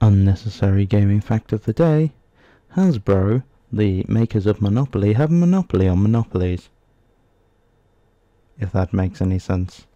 Unnecessary gaming fact of the day Hasbro, the makers of Monopoly, have a monopoly on monopolies. If that makes any sense.